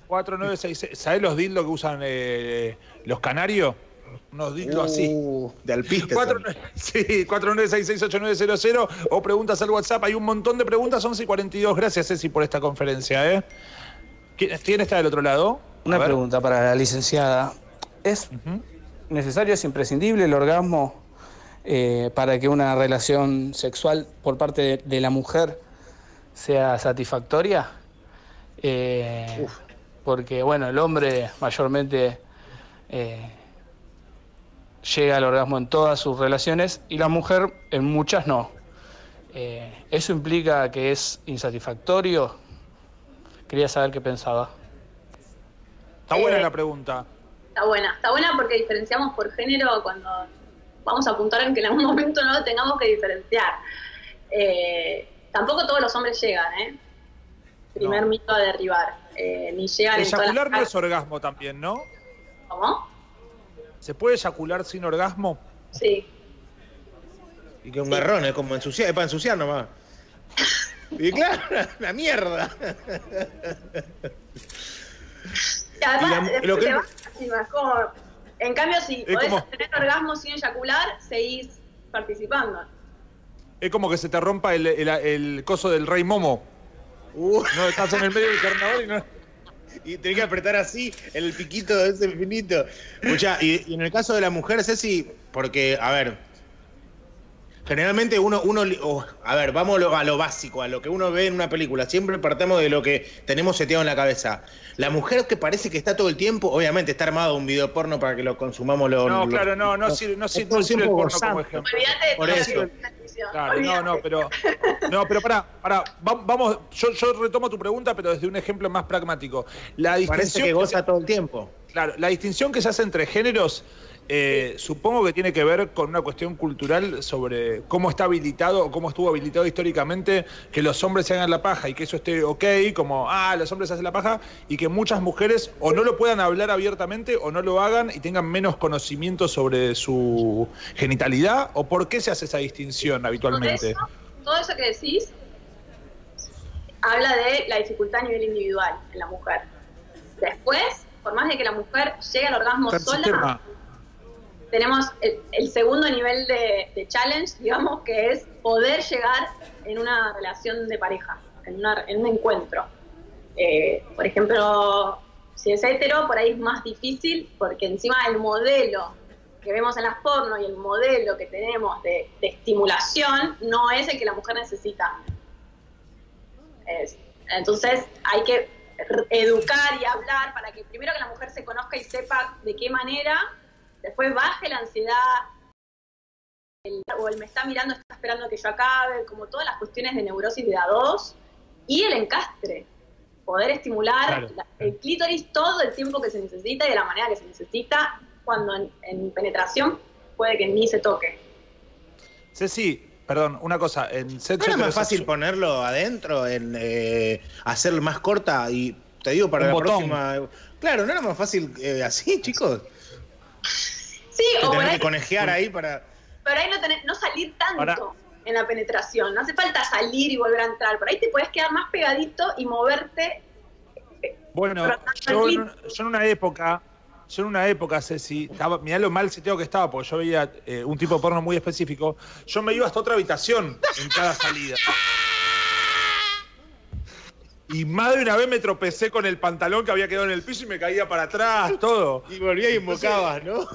4966. ¿Sabés los dildos que usan eh, los canarios? Unos dildos así. Uh, De alpiste. Cuatro- sí, 49668900 o preguntas al WhatsApp. Hay un montón de preguntas, 11 y 42. Gracias, Ceci, por esta conferencia. ¿eh? ¿Quién está del otro lado? Una pregunta para la licenciada. ¿Es necesario, es imprescindible el orgasmo eh, para que una relación sexual por parte de, de la mujer sea satisfactoria? Eh, porque, bueno, el hombre mayormente eh, llega al orgasmo en todas sus relaciones y la mujer en muchas no. ¿Eso implica que es insatisfactorio? Quería saber qué pensaba. Está buena Eh, la pregunta. Está buena, está buena porque diferenciamos por género cuando vamos a apuntar en que en algún momento no lo tengamos que diferenciar. Eh, tampoco todos los hombres llegan, ¿eh? Primer mito a derribar. Eh, ni llegan en todas Eyacular no es orgasmo también, ¿no? ¿Cómo? ¿Se puede eyacular sin orgasmo? Sí. Y que un garrón, es como ensuciar, es para ensuciar nomás. Y claro, la mierda. Y además, Y la- después lo que- te vas como- En cambio, si Es podés como- tener orgasmo sin eyacular, seguís participando. Es como que se te rompa el, el- el coso del rey Momo. No, estás en el medio del carnaval y no. Y tenés que apretar así el piquito de ese finito. Escucha, y, y en el caso de la mujer, Ceci, porque, a ver, generalmente uno, uno oh, a ver, vamos a lo, a lo básico, a lo que uno ve en una película. Siempre partamos de lo que tenemos seteado en la cabeza. La mujer que parece que está todo el tiempo, obviamente está armado un video porno para que lo consumamos. Lo, No, lo- claro, no, no sirve, no sirve, todo no el sirve el tiempo porno como ejemplo. Olvídate Por eso. Claro, no, Olvídate. no, pero. No, pero pará, pará. va- Vamos, yo, yo retomo tu pregunta, pero desde un ejemplo más pragmático. La Parece distinción que que goza se- todo el tiempo. Claro, la distinción que se hace entre géneros, eh, supongo que tiene que ver con una cuestión cultural sobre cómo está habilitado o cómo estuvo habilitado históricamente que los hombres se hagan la paja y que eso esté ok, como, ah, los hombres hacen la paja, y que muchas mujeres o no lo puedan hablar abiertamente o no lo hagan y tengan menos conocimiento sobre su genitalidad, o por qué se hace esa distinción habitualmente. Todo eso, todo eso que decís habla de la dificultad a nivel individual en la mujer. Después, por más de que la mujer llegue al orgasmo sola. Tenemos el, el segundo nivel de, de challenge, digamos, que es poder llegar en una relación de pareja, en, una- en un encuentro. Eh, por ejemplo, si es hetero, por ahí es más difícil, porque encima el modelo que vemos en las porno y el modelo que tenemos de, de estimulación no es el que la mujer necesita. Es- entonces hay que educar y hablar para que primero que la mujer se conozca y sepa de qué manera, después baje la ansiedad, el- o el me está mirando, está esperando que yo acabe, como todas las cuestiones de neurosis de A2, y el encastre, poder estimular Claro. la- el clítoris todo el tiempo que se necesita y de la manera que se necesita, cuando en, en penetración puede que ni se toque. Ceci, perdón, una cosa, en ¿No sexo era más fácil ponerlo adentro, en eh, hacer más corta y te digo para Un la botón. próxima. Claro, ¿no era más fácil eh, así, chicos? Sí, Que o por ahí, que conejear ahí para. pero ahí no, tener- no salir tanto. Ahora- en la penetración. No hace falta salir y volver a entrar. Por ahí te puedes quedar más pegadito y moverte. Bueno, Pero yo, en- yo en una época, yo en una época, Ceci, estaba, mirá lo mal seteado que estaba, porque yo veía eh, un tipo de porno muy específico, yo me iba hasta otra habitación en cada salida. Y más de una vez me tropecé con el pantalón que había quedado en el piso y me caía para atrás, todo. Y volvía y invocabas, ¿no?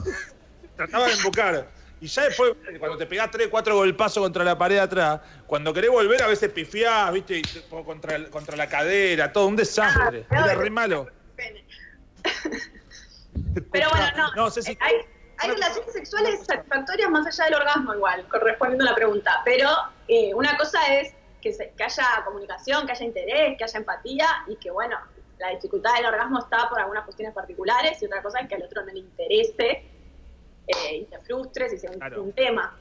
Trataba de invocar. Y ya después, cuando te pegás tres, cuatro golpazos contra la pared atrás, cuando querés volver a veces pifiás, viste, y te- contra, el- contra la cadera, todo, un desastre. Era re malo. Pero bueno, no. Hay, hay relaciones sexuales satisfactorias más allá del orgasmo igual, correspondiendo a la pregunta. Pero eh, una cosa es que, se- que haya comunicación, que haya interés, que haya empatía y que, bueno, la dificultad del orgasmo está por algunas cuestiones particulares y otra cosa es que al otro no le interese eh, y se frustre si se un, Claro. un tema.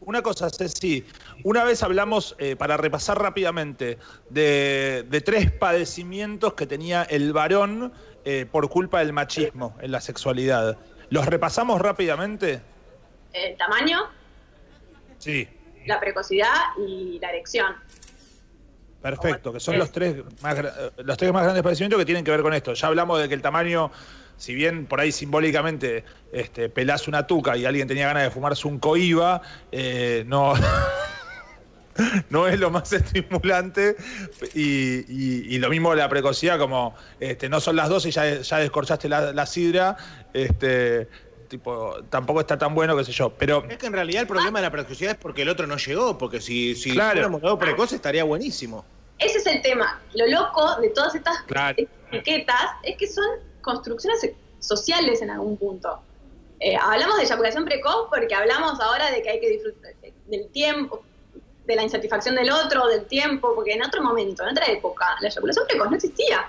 Una cosa, Ceci, una vez hablamos, eh, para repasar rápidamente, de, de tres padecimientos que tenía el varón eh, por culpa del machismo en la sexualidad. ¿Los repasamos rápidamente? El tamaño, Sí, la precocidad y la erección. perfecto, que son los tres, más, los tres más grandes padecimientos que tienen que ver con esto. Ya hablamos de que el tamaño, si bien por ahí simbólicamente este, pelás una tuca y alguien tenía ganas de fumarse un coiba, eh, no... no es lo más estimulante y, y- y lo mismo la precocidad como este, no son las dos y ya, ya descorchaste la, la sidra este tipo tampoco está tan bueno qué sé yo pero Es que en realidad el problema de la precocidad es porque el otro no llegó, porque si, si Claro. fuéramos dos precoces estaría buenísimo. Ese es el tema. Lo loco de todas estas Claro. etiquetas es que son construcciones sociales en algún punto. Eh, hablamos de eyaculación precoz porque hablamos ahora de que hay que disfrutar del tiempo, de la insatisfacción del otro, del tiempo, porque en otro momento, en otra época, la eyaculación precoz no existía.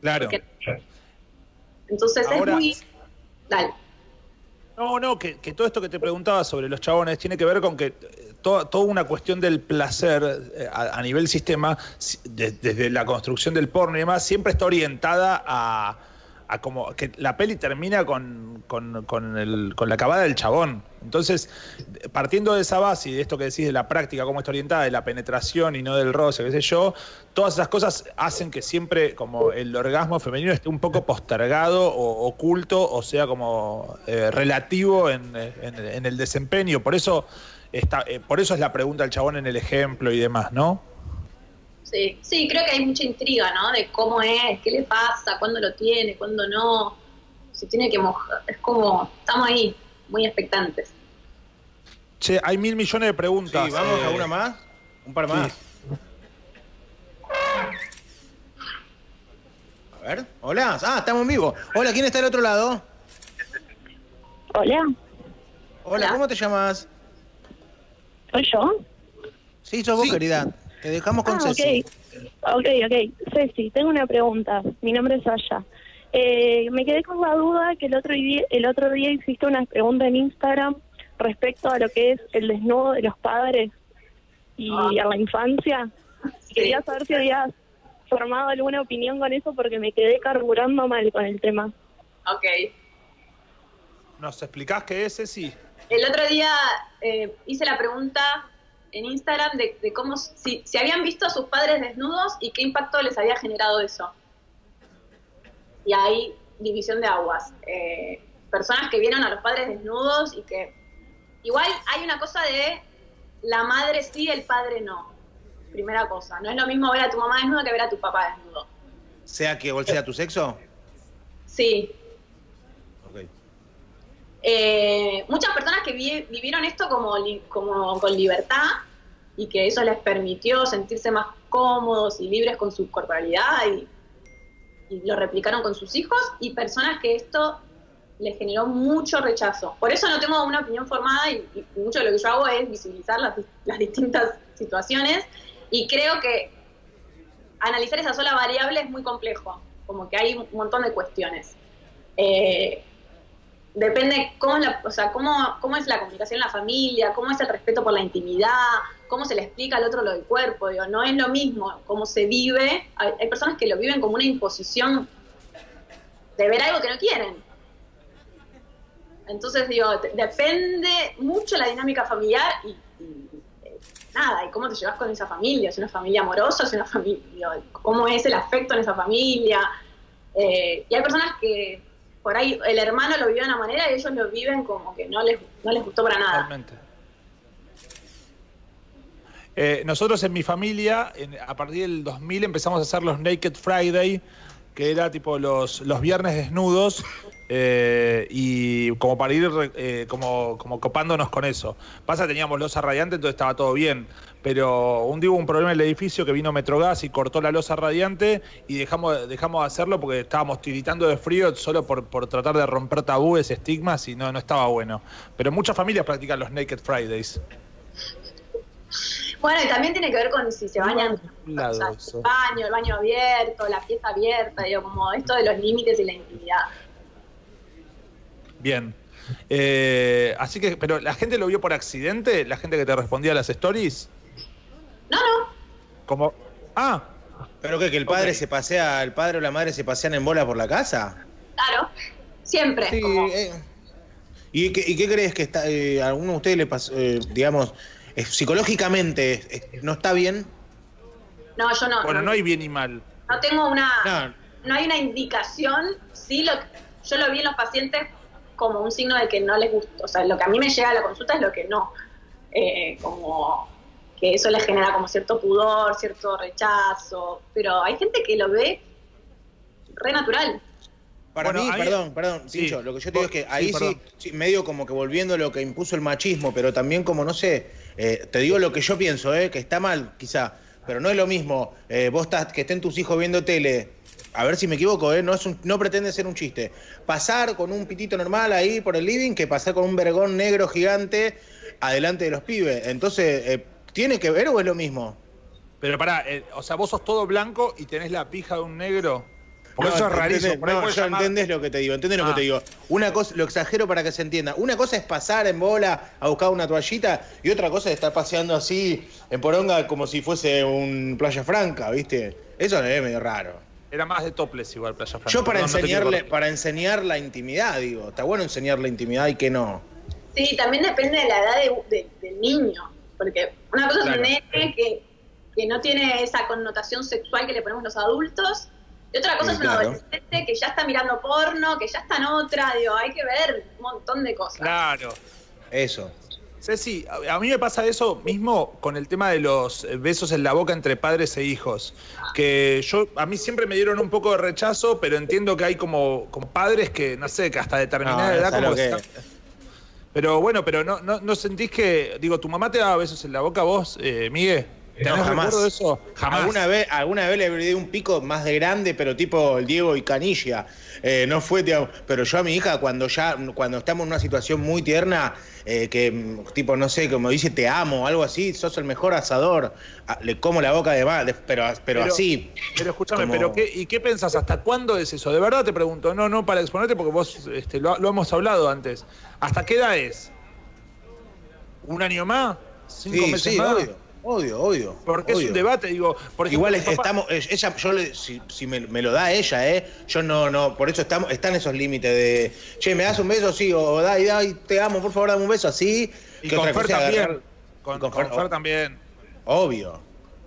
claro Entonces Ahora- es muy... Dale. No no que, que todo esto que te preguntaba sobre los chabones tiene que ver con que eh, toda, toda una cuestión del placer eh, a, a nivel sistema si- de- desde la construcción del porno y demás siempre está orientada a a como que la peli termina con, con, con la acabada del chabón. Entonces, partiendo de esa base y de esto que decís de la práctica, cómo está orientada, de la penetración y no del roce, qué sé yo, todas esas cosas hacen que siempre como el orgasmo femenino esté un poco postergado o oculto, o sea, como eh, relativo en, en- en el desempeño. Por eso, está, eh, por eso es la pregunta del chabón en el ejemplo y demás, ¿no? Sí, sí, creo que hay mucha intriga, ¿no? De cómo es, qué le pasa, cuándo lo tiene, cuándo no. Se tiene que mojar. Es como, estamos ahí, muy expectantes. Che, hay mil millones de preguntas. Sí, vamos a Eh, una más, un par más. A ver, hola, ah, estamos en vivo. Hola, ¿quién está del otro lado? Hola, Hola, ¿cómo te llamas? ¿soy yo? Sí, sos vos, querida. Te dejamos con ah, Ceci. ok. Ok, ok. Ceci, tengo una pregunta. Mi nombre es Sasha. Eh, me quedé con la duda que el otro día, el otro día hiciste una pregunta en Instagram respecto a lo que es el desnudo de los padres y a la infancia. Quería saber si habías formado alguna opinión con eso porque me quedé carburando mal con el tema. Ok. ¿Nos explicás qué es, Ceci? El otro día eh, hice la pregunta en Instagram de, de cómo si, si habían visto a sus padres desnudos y qué impacto les había generado eso. Y hay división de aguas. Eh, personas que vieron a los padres desnudos y que igual hay una cosa de la madre sí, el padre no. Primera cosa. No es lo mismo ver a tu mamá desnuda que ver a tu papá desnudo. Sea que o sea tu sexo. Sí. Eh, muchas personas que vi- vivieron esto como, con libertad y que eso les permitió sentirse más cómodos y libres con su corporalidad y, lo replicaron con sus hijos y personas que esto les generó mucho rechazo. Por eso no tengo una opinión formada y, mucho de lo que yo hago es visibilizar las distintas situaciones y creo que analizar esa sola variable es muy complejo, como que hay un montón de cuestiones. Eh, depende cómo es, la, o sea, cómo, cómo es la comunicación en la familia, cómo es el respeto por la intimidad, cómo se le explica al otro lo del cuerpo, digo, no es lo mismo cómo se vive, hay, hay personas que lo viven como una imposición de ver algo que no quieren. Entonces, digo, depende mucho la dinámica familiar y, y, eh, nada, y cómo te llevas con esa familia, es una familia amorosa, es una familia, cómo es el afecto en esa familia. Eh, y hay personas que por ahí el hermano lo vive de una manera y ellos lo viven como que no les, no les gustó para nada. Totalmente. Eh, nosotros en mi familia, en- a partir del 2000 empezamos a hacer los Naked Friday, que era tipo los, los viernes desnudos, eh, y como para ir eh, como, como copándonos con eso. Pasa, teníamos losa radiante, entonces estaba todo bien. Pero un día hubo un problema en el edificio que vino Metrogas y cortó la losa radiante y dejamos, dejamos de hacerlo porque estábamos tiritando de frío solo por, por tratar de romper tabúes, estigmas y no, no estaba bueno. Pero muchas familias practican los Naked Fridays. Bueno, y también tiene que ver con si se bañan, o sea, el baño, el baño abierto, la fiesta abierta, digo, como esto de los límites y la intimidad. Bien. Eh, así que, pero la gente lo vio por accidente, la gente que te respondía a las stories. No, no. Como, ah, ¿Pero qué? ¿Que el padre se pasea, el padre o la madre se pasean en bola por la casa? Claro, siempre. Sí, como- eh, ¿Y qué, y qué crees que está, eh, a alguno de ustedes le pasó, eh, digamos, eh, psicológicamente eh, no está bien? no, yo no. bueno, no, no hay bien y mal. no tengo una. No, no hay una indicación, sí lo yo lo vi en los pacientes como un signo de que no les gusta, o sea, lo que a mí me llega a la consulta es lo que no, Eh, como que eso les genera como cierto pudor, cierto rechazo, pero hay gente que lo ve re natural. Para Bueno, mí, perdón, perdón, Sí. Lo que yo te digo es que ahí sí, sí, medio como que volviendo a lo que impuso el machismo, pero también como, no sé, eh, te digo lo que yo pienso, eh, que está mal quizá, pero no es lo mismo, eh, vos estás, que estén tus hijos viendo tele, a ver si me equivoco, eh, no, es un- no pretende ser un chiste, pasar con un pitito normal ahí por el living que pasar con un vergón negro gigante adelante de los pibes. Entonces, eh, ¿tiene que ver o es lo mismo? Pero pará, eh, o sea, vos sos todo blanco y tenés la pija de un negro. Porque No, eso es rarísimo. No, ya llamar- entendés lo que te digo, entendés lo Ah. que te digo. Una cosa, lo exagero para que se entienda. Una cosa es pasar en bola a buscar una toallita y otra cosa es estar paseando así en poronga como si fuese un playa franca, ¿viste? Eso es medio raro. Era más de topless igual, Playa Franca. Yo para Perdón, no enseñarle, cortar. para enseñar la intimidad, digo, está bueno enseñar la intimidad y que no. Sí, también depende de la edad de- de- del niño, porque una cosa Claro. es un nene que, que no tiene esa connotación sexual que le ponemos los adultos, y otra cosa Sí, es un claro. adolescente que ya está mirando porno, que ya está en otra, digo, hay que ver un montón de cosas. Claro. Eso. Ceci, a a mí me pasa eso mismo con el tema de los besos en la boca entre padres e hijos. Que yo, a mí siempre me dieron un poco de rechazo, pero entiendo que hay como, como padres que, no sé, que hasta determinada No, edad ¿sabes como que que- están- Pero bueno, pero no, no, no sentís que, digo, tu mamá te daba besos en la boca vos, eh, Miguel. ¿Tenés No, jamás. de eso? Jamás. Alguna vez, alguna vez le di un pico más de grande, pero tipo el Diego y Canilla. Eh, no fue, digamos, pero yo a mi hija cuando ya, cuando estamos en una situación muy tierna, eh, que tipo, no sé, como dice te amo algo así, sos el mejor asador, ah, le como la boca de más, pero, pero, así. Pero escúchame, como- pero qué, ¿y qué pensás? ¿Hasta cuándo es eso? De verdad te pregunto, no, no para exponerte porque vos este, lo, lo hemos hablado antes. ¿Hasta qué edad es? ¿Un año más? ¿Cinco Sí, meses sí, más? obvio, obvio, obvio. Porque es un debate, digo, por ejemplo, Igual papá- estamos, ella, yo le- si, si me, me lo da ella, eh, yo no, no, por eso estamos, están esos límites de, che, me das un beso, sí, o dai, dai, te amo, por favor, dame un beso, así. Y con Fer también. agarrar- Con, y con con Fer- Fer también. Obvio.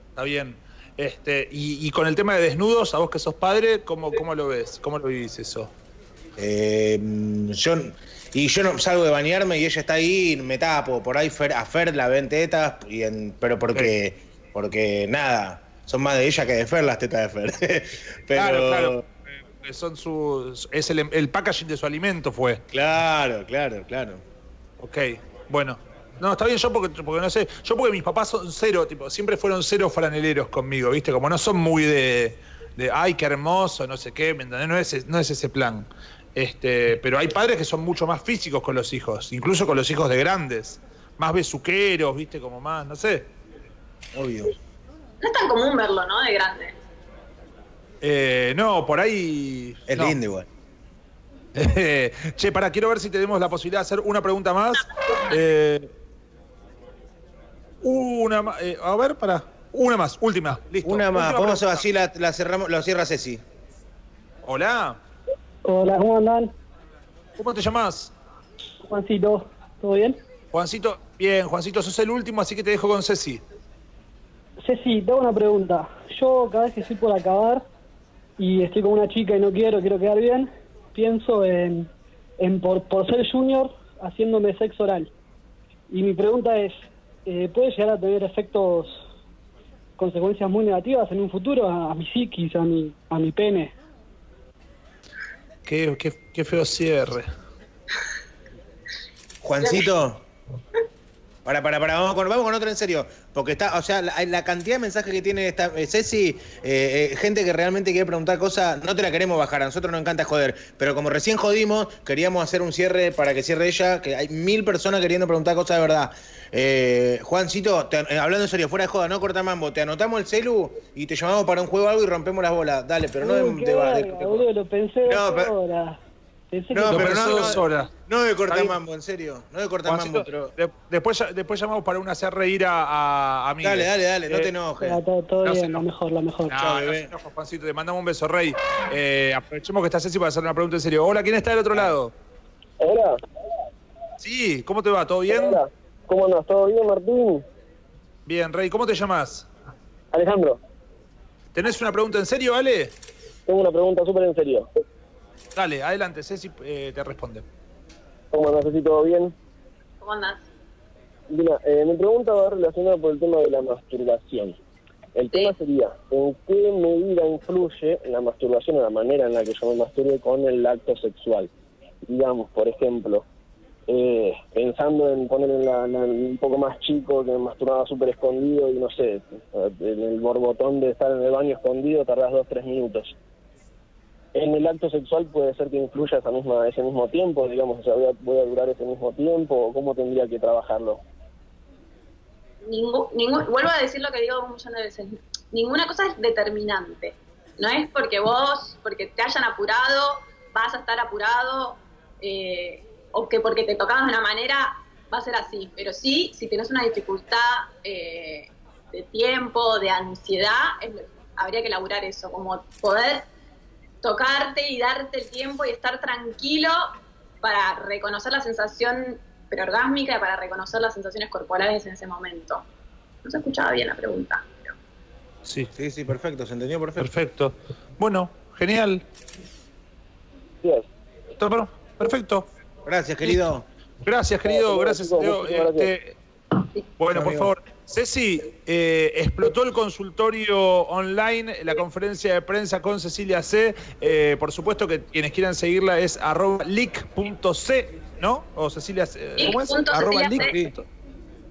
Está bien. Este, y, y con el tema de desnudos, a vos que sos padre, ¿cómo, cómo lo ves? ¿Cómo lo vivís eso? Eh, yo, y yo no salgo de bañarme y ella está ahí y me tapo. Por ahí Fer- a Fer la ven tetas, y en- pero porque, porque nada, son más de ella que de Fer las tetas de Fer. pero, Claro, claro. Eh, Son sus, es el, el packaging de su alimento, fue. Claro, claro, claro. Ok, bueno. No, está bien yo porque, porque no sé. Yo porque mis papás son cero, tipo, siempre fueron cero franeleros conmigo, ¿viste? Como no son muy de, de ay, qué hermoso, no sé qué, ¿me entendés? No es, no es ese plan. Este, pero hay padres que son mucho más físicos con los hijos, incluso con los hijos de grandes. Más besuqueros, ¿viste? Como más, no sé. Obvio. No es tan común verlo, ¿no? De grande. Eh, no, por ahí. Es no. lindo igual. che, para, quiero ver si tenemos la posibilidad de hacer una pregunta más. Eh, una más. eh, a ver, para. Una más, última. Listo. Una más, Última vamos a pregunta. así la, la cerramos, la cierra Ceci. Hola, Hola, ¿cómo andan? ¿cómo te llamas? Juancito, ¿todo bien? Juancito, bien, Juancito, sos el último, así que te dejo con Ceci. Ceci, te hago una pregunta. Yo cada vez que estoy por acabar y estoy con una chica y no quiero, quiero quedar bien, pienso en, en por, por ser junior haciéndome sexo oral. Y mi pregunta es, eh, ¿puede llegar a tener efectos, consecuencias muy negativas en un futuro a, a mi psiquis, a mi, a mi pene? Qué, qué, qué feo cierre. Juancito. Para, para, para, vamos con, vamos con otro en serio. Porque está, o sea, la, la cantidad de mensajes que tiene esta eh, Ceci, eh, eh, gente que realmente quiere preguntar cosas, no te la queremos bajar, a nosotros nos encanta joder. Pero como recién jodimos, queríamos hacer un cierre para que cierre ella, que hay mil personas queriendo preguntar cosas de verdad. Eh, Juancito, te- eh, hablando en serio, fuera de joda, no corta mambo, te anotamos el celu y te llamamos para un juego o algo y rompemos las bolas. Dale, pero no de, Uy, de- de- verga, boludo, lo pensé No, pero- horas. Pensé No, que- pero no, dos no, horas. no de cortar Está bien. mambo, en serio. No de cortar Juancito, mambo, pero. de- después, después llamamos para una hacer reír a, a, a. Dale, dale, dale, no Eh, te enojes. Todo, todo No bien, lo mejor, lo mejor. No, enojes, Juancito, te mandamos un beso, Rey. Eh, aprovechemos que está Ceci para hacer una pregunta en serio. Hola, ¿quién está del otro lado? Hola. Sí, ¿cómo te va? ¿Todo bien? Hola. ¿Cómo andas? ¿Todo bien, Martín? Bien, Rey, ¿cómo te llamas? Alejandro, ¿Tenés una pregunta en serio, Ale? tengo una pregunta súper en serio. Dale, adelante, Ceci eh, te responde. ¿Cómo andas? ¿Sí, ¿Todo bien? ¿Cómo andás? Mira, eh, mi pregunta va relacionada por el tema de la masturbación. El tema sería, ¿en qué medida influye la masturbación o la manera en la que yo me masturbe con el acto sexual? Digamos, por ejemplo, eh, pensando en poner en la, la- un poco más chico que me masturbaba súper escondido y no sé, en el borbotón de estar en el baño escondido tardás dos, tres minutos. En el acto sexual puede ser que influya esa misma, ese mismo tiempo, digamos, o sea, voy a, voy a durar ese mismo tiempo, o cómo tendría que trabajarlo. Ningú- ningú- vuelvo a decir lo que digo un millón de veces. Ninguna cosa es determinante. No es porque vos, porque te hayan apurado, vas a estar apurado, eh, o que porque te tocabas de una manera va a ser así. Pero sí, si tenés una dificultad eh, de tiempo, de ansiedad, habría que elaborar eso, como poder tocarte y darte el tiempo y estar tranquilo para reconocer la sensación preorgásmica y para reconocer las sensaciones corporales en ese momento. No se escuchaba bien la pregunta. Sí. Sí, sí, perfecto, se entendió perfecto. Perfecto. Bueno, genial. Per- Perfecto. Gracias, querido. Gracias, querido. Gracias, muchísimas Este, bueno, por favor. Ceci, eh, explotó el consultorio online, la conferencia de prensa con Cecilia C. Eh, por supuesto que quienes quieran seguirla es arroba leak.c, ¿no? O Cecilia C. ¿Cómo es? Punto Arroba Cecilia C. leak.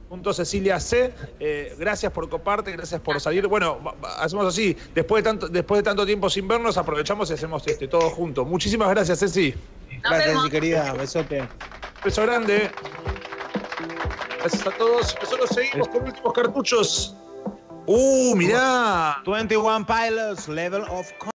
Punto Cecilia C. Eh, gracias por coparte, gracias por salir. Bueno, hacemos así. Después de tanto, después de tanto tiempo sin vernos, aprovechamos y hacemos este todo juntos. Muchísimas gracias, Ceci. Gracias, mi querida. Besote. Beso grande. Gracias a todos. Nosotros seguimos con últimos cartuchos. Uh, mirá. 21 Pilots, Level of